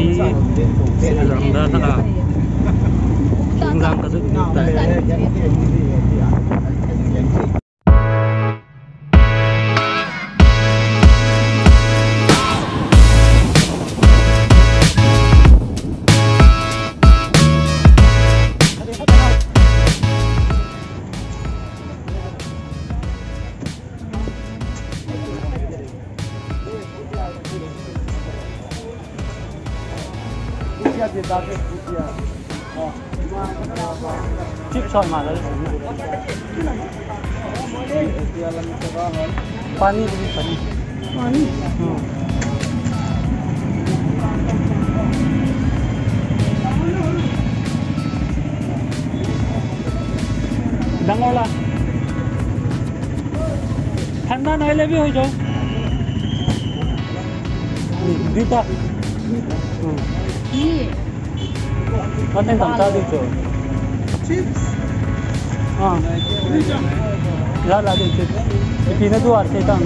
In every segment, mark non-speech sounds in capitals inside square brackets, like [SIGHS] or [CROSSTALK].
hi rang da ta Chúng rang có dựng tại पानी पानी। हम्म। पानी? ठंडा नहले भी हो जाओ। दीपा। हम्म। ये। कने समझा तो चिप्स। ಹಾಂ ಯಾರು ಅದಕ್ಕೆ ತಿನ್ನೋದು ಅರ್ಥ ಆಯ್ತಾ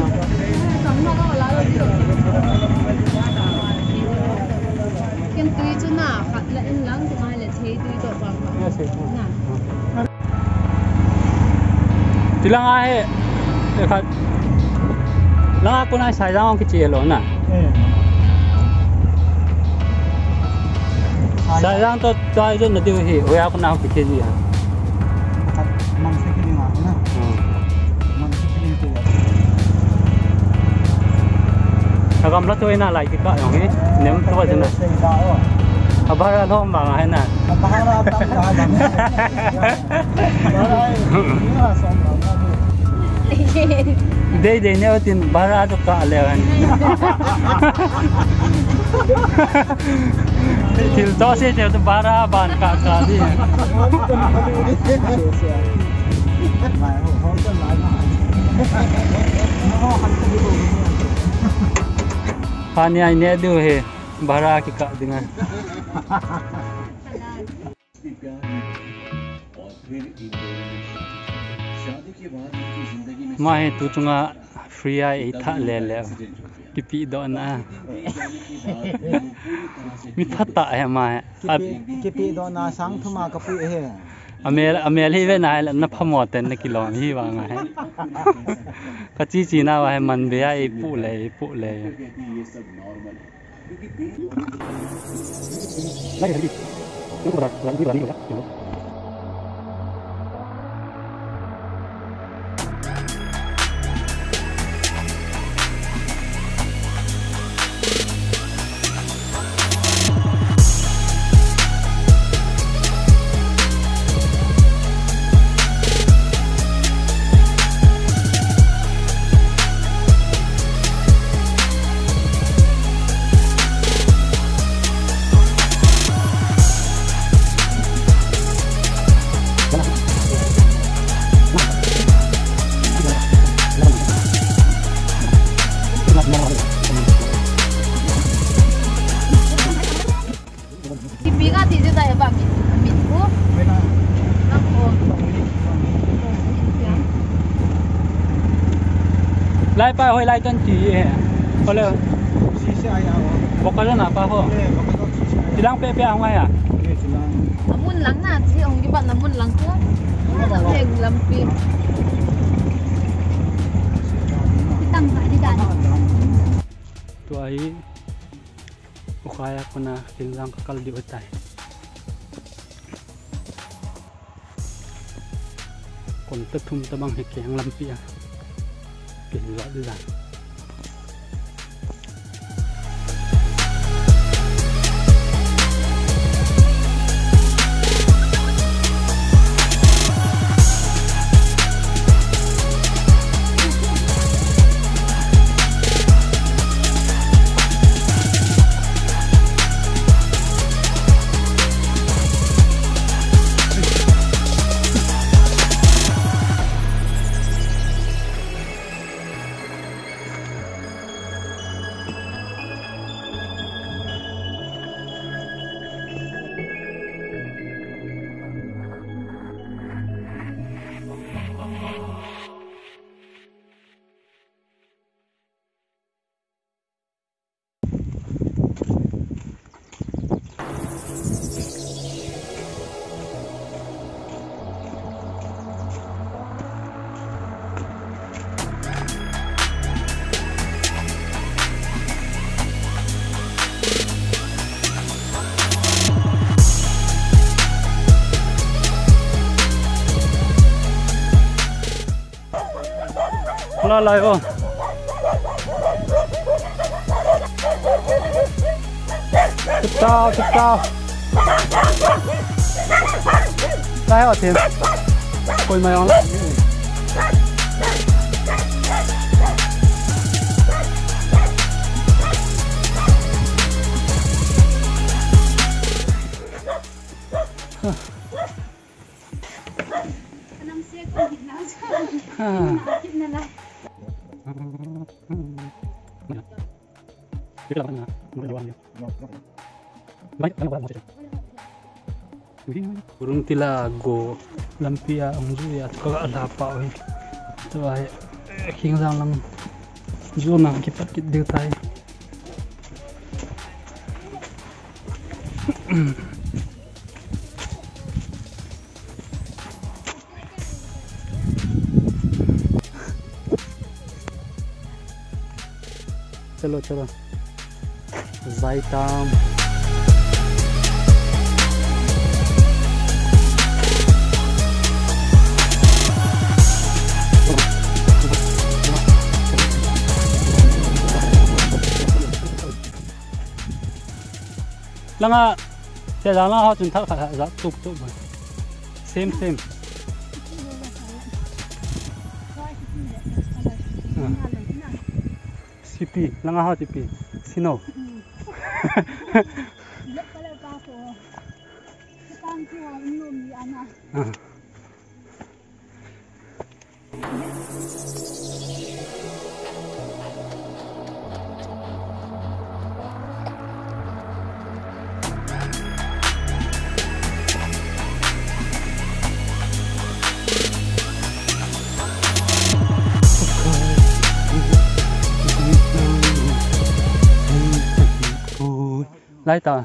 tilang ra dekat lang aku nak saya orang kecil lo na saya orang tu tu aja nanti wih, wih aku nak kecil dia ji ha Kagam la to ina lai ki ka yong hi nem to wa jana abara lo ma ha na [LAUGHS] dei dei ne tin bara to ka le han [LAUGHS] til to se te to bara ban ka ka di. hani ai ne du he bara ki ka dinga ma he tu chunga free ai tha le le ti pi do na mi tha ta he ma he ab kipi do na sang thuma kapi he amel amel hi ve na le na phamo ten na kilom hi wa nga he ka chi chi na wa he man be ai pu le pu le lai hadi ku ra ra pa hoi lai tan chi he ko le si se ai ao bo ka na pa ho le ba ko si se ti lang pe pe ang silang Namun lang na si ong di ba namun lang ko. Nak peg lampi. Tang ka di dan. tu ai ukaya ko na kilang kakal di utay kon ta thum ta bang he kyang lampi a kin dài. Ra lại không chụp cao chụp cao đây ở tiền coi mày on lại Dito lang na. Magawa niyo. Banyak kan mo Burung tilago, lampia ang juya at kagalapa oy. Ito ay king lang lang juo na kipat kit dito tayo. चलो चलो Zaitam langa à, te la la à, ha chun phải kha tục tục tuk xem xem. CP, sipi langa ha sipi sino [LAUGHS] Dila pala ako. Sa tangkiwa, ah, inom, yana. Ah. Pa ako. Kapang ko ang inom ni Ana. Ah. Lại ta.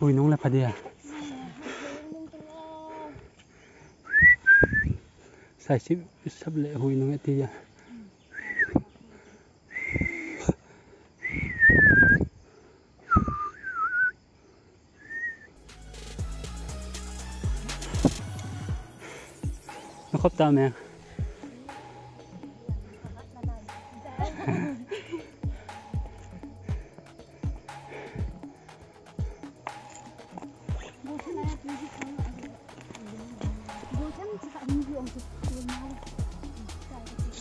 Hui nung là phải đi à? Sai ship sắp lệ hui nung ti à? Nó khóc ta mẹ.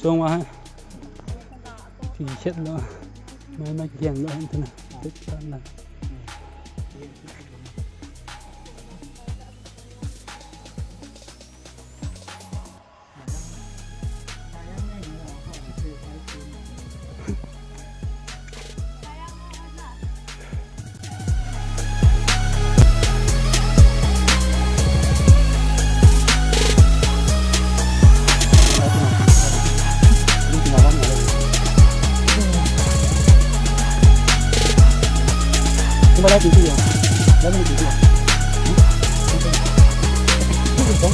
Xuống quá thì chết nó mấy mấy kiềng nữa thế này. Tất cả là Chúng ta đã tìm gì? Đã tìm gì? Không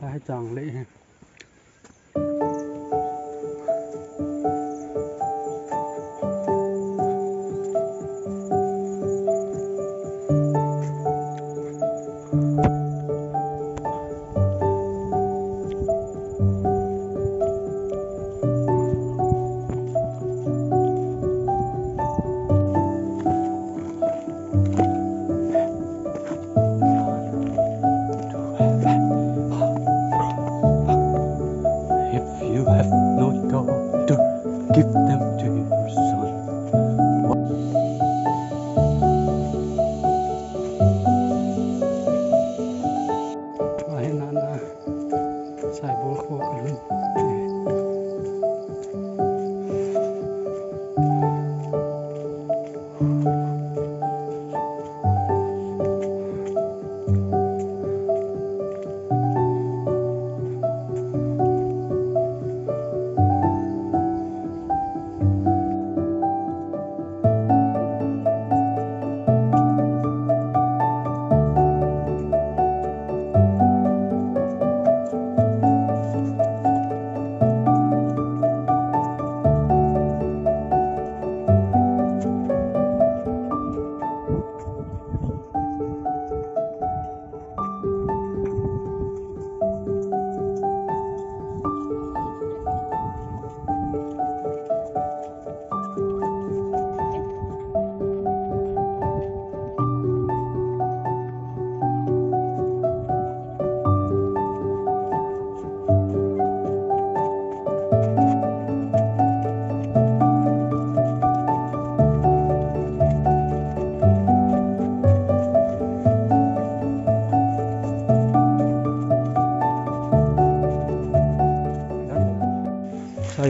có hai chàng lễ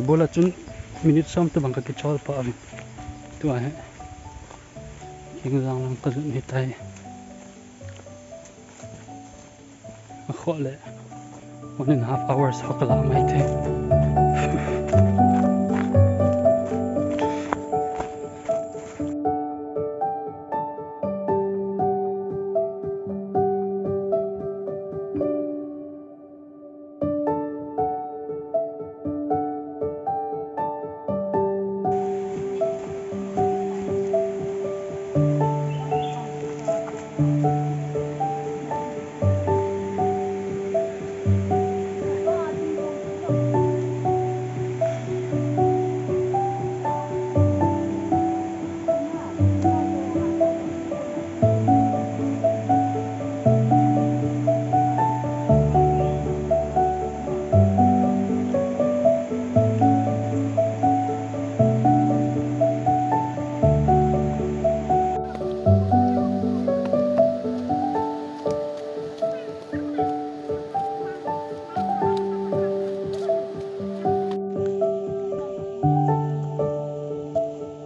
bola chun minute som tu bang ka ki chol pa avin tu a he. King zang lang ka ni hitai a khole one and a half hours hakala mai te. [LAUGHS]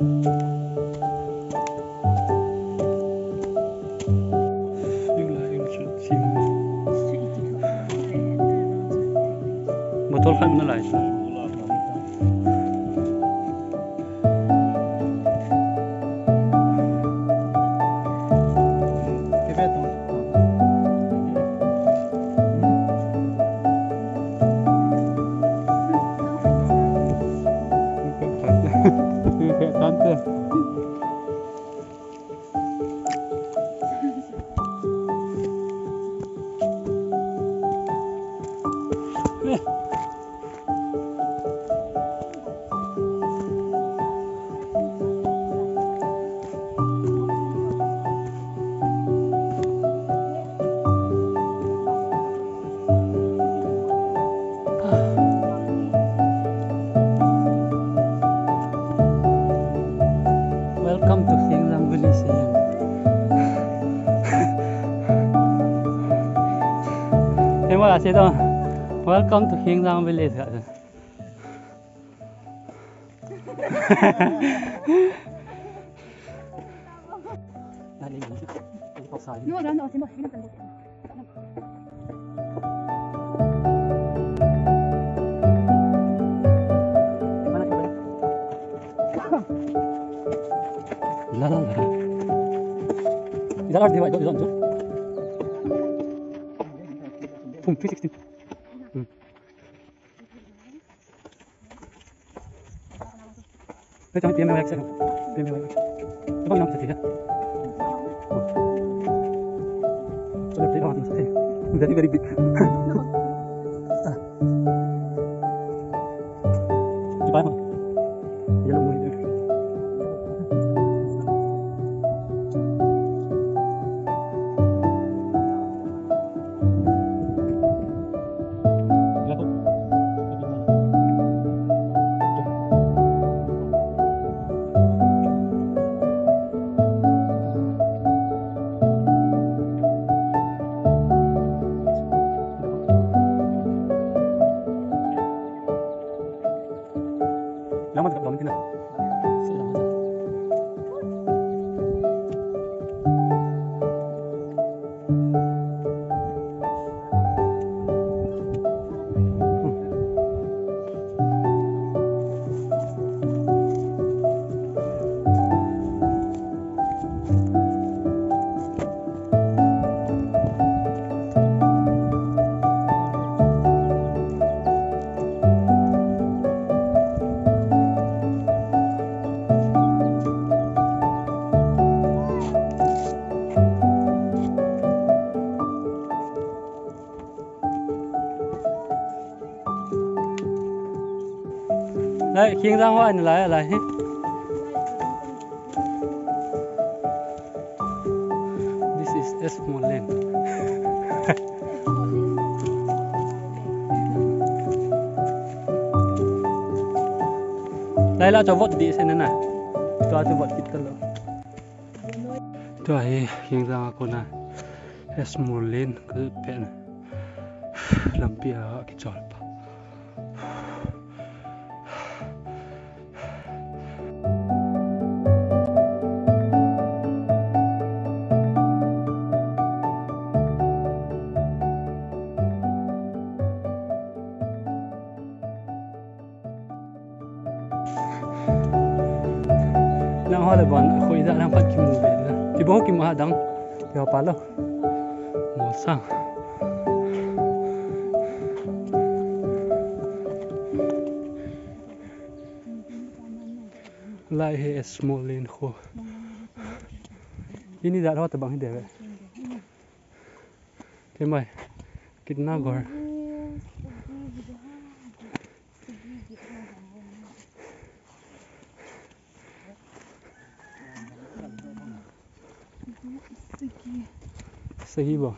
Yung la yung chun sim Welcome to Sianglang Village. [LAUGHS] Thế mà là thế đâu? Welcome to Sianglang Village. ạ. Đây, đây, đây, đây, học sai. Nhưng mà nó chỉ một cái này. La la la. Tidak ada dewa itu di sana. Pum, 360. Hmm. Đây cho tiêm mèo xem. Tiêm mèo. Các bạn làm thế nào? Cho đẹp thế nào thì Very very big. Đấy, khiêng ra ngoài này lại lại. This is Esmolen. [LAUGHS] Đây là cho vót đi xem nè. Cho cho vót kita lo. cho ai khiêng ra cô na. Esmolen [SIGHS] cái pen. Lampia cái chọt nang hole bon khoi da dạ nang phat kim mu be na ti bo ki ma dang yo pa lo mo sang lại hệ small lên khô. Ini đã dạ đó bang để vậy. Thế mày kitna घर terrível.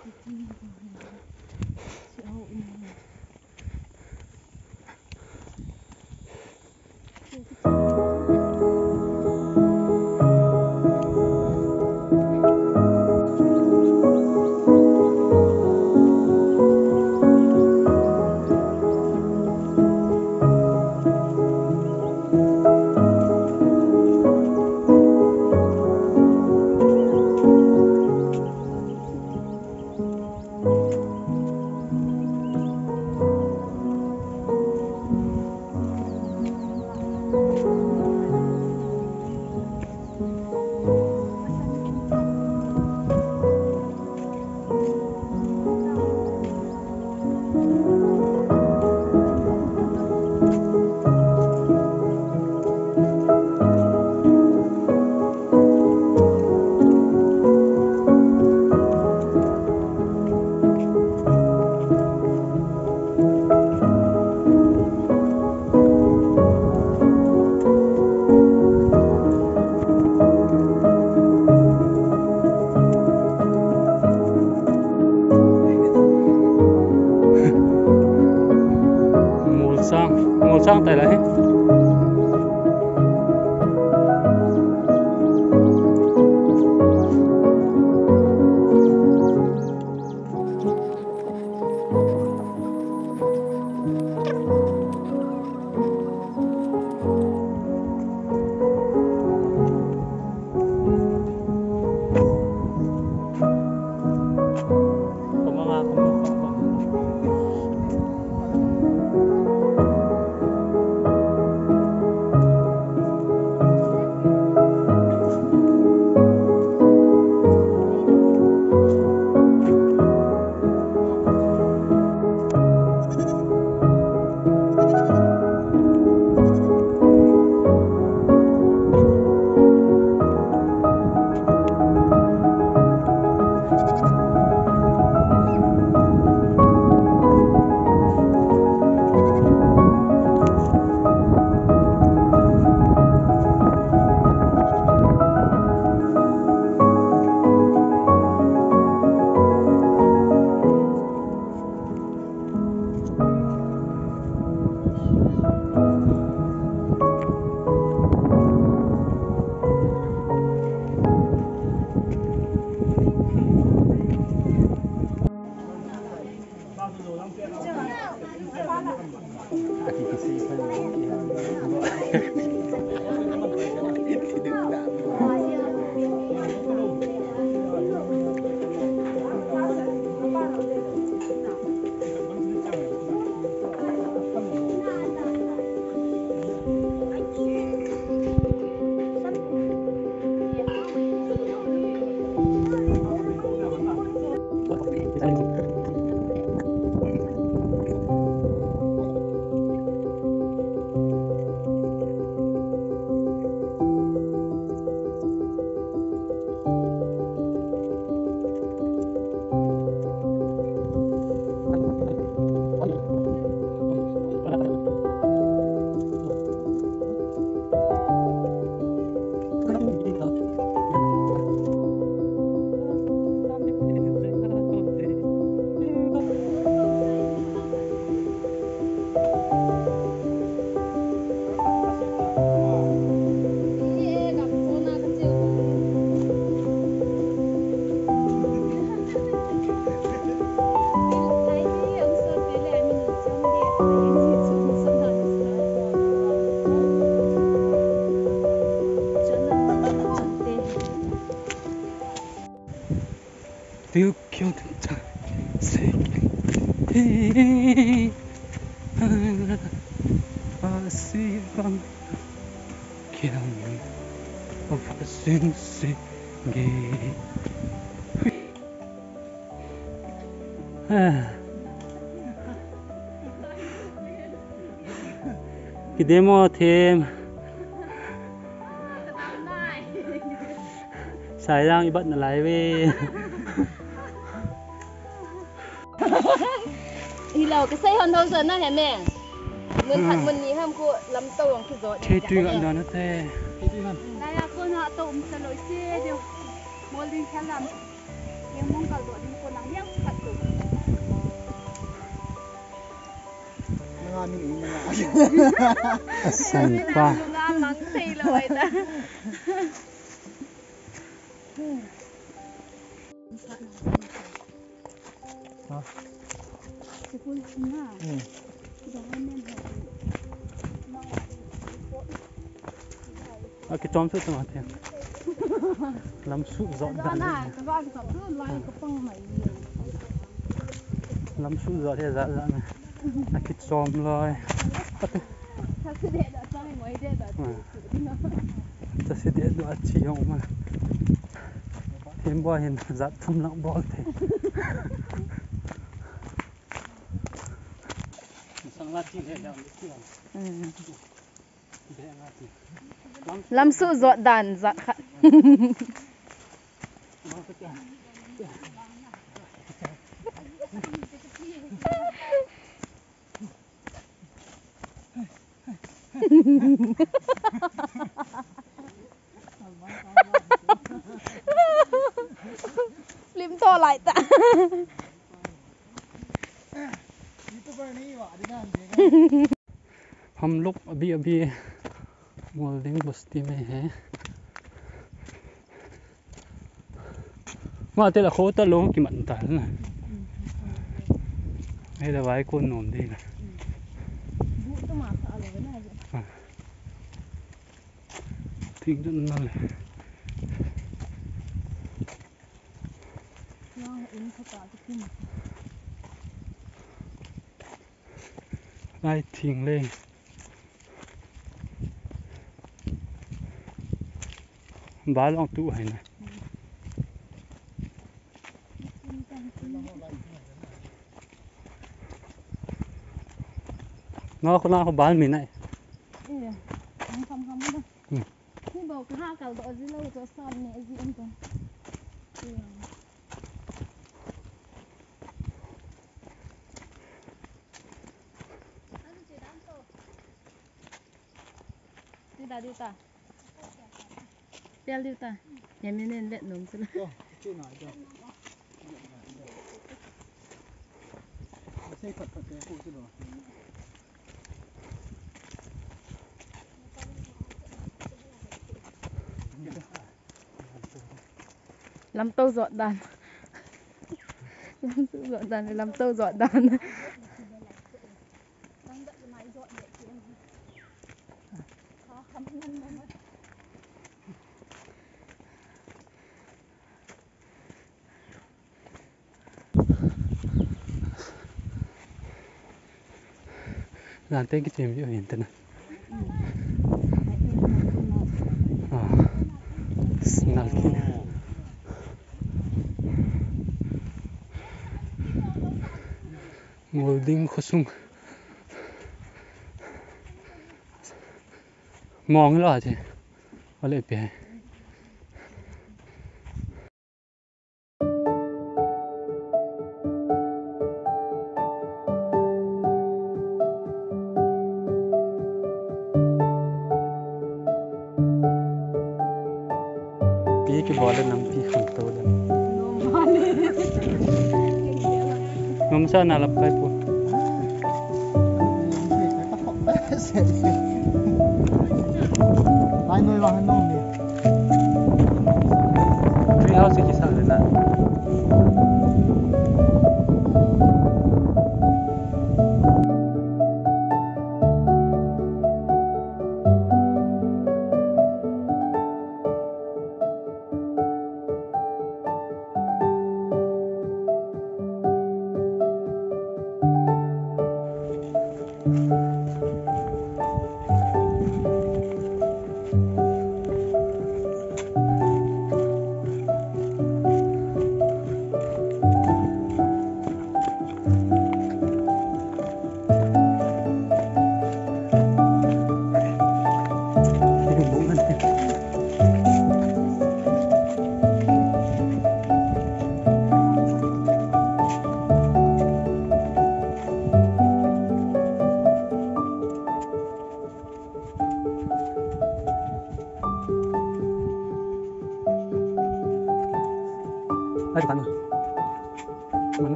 Sang một sang tại đấy you to sing. I see from killing of a sin singing. Cái demo mò thêm Xài ra cái bận là lái về [LAUGHS] lâu cái xây hơn đâu giờ nó hả mẹ? Mình thật mình nghĩ ham cô? Lắm tàu bằng cái rồi. Thế tuy gần đó nó thế đây là con họ tụng sẽ lối xe điều mua linh theo làm em mong cầu đội đi con nắng nhé thật tụng Mga ni mga. Ừ. à cái tóm suốt tầm thế lắm sụp dọn đó dọn. mày lắm sụp dọn thế dạ dạ này. À cái tóm rồi ta sẽ để đồ chi không mà. Thêm bao hiện giặt thâm lặng bỏ thế [LAUGHS] lâm sự dọn đàn dọn khăn. [LAUGHS] Lim to lại ta हम लोग अभी अभी मोल्डिंग बस्ती में हैं वहाँ तेरा खोता लोगों की मनता है ना मेरा भाई को नोन देगा ठीक है ना ले Ai thiền lên bá lòng tụ hay này nó có nó có bán mình này? Không không không đâu. Ừ. khi bầu cái hai cầu đội dưới lâu cho son nhẹ gì em còn ta đi ta? Bel đi ta? Nhà mình nên lệ nồng chứ. Chuyện nói cho. Xây thật thật cái phụ chứ rồi. làm tâu dọn đàn. Làm tâu dọn đàn làm tâu dọn đàn làm tên cái chuyện biểu hiện tên này. À snarky molding mong lo chứ. Ở lại bé नाला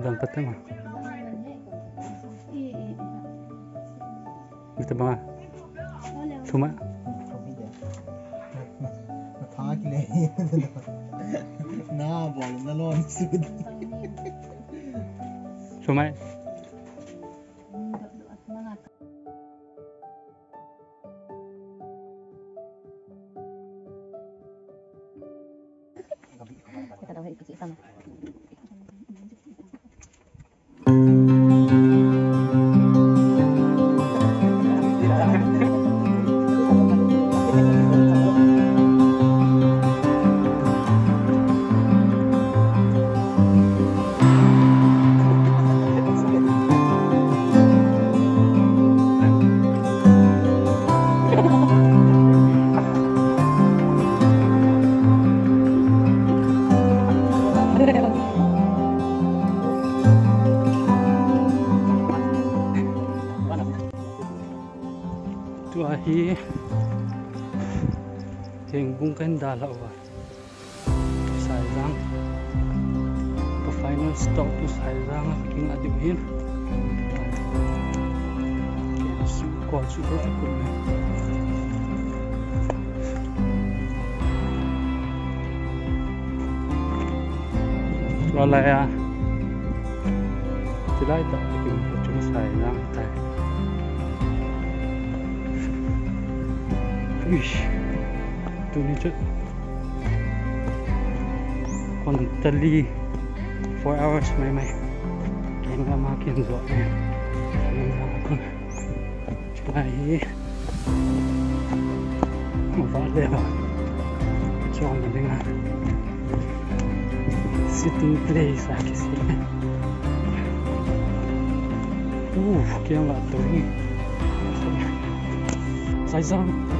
Nga dapat mo. Ito ba Ixi, Tunisia constantly 4 hours may may camera makin zo ayan camera makin try mabali ako so ang galing nga sitting place I can see Ooh, kaya nga ito rin. Saisang.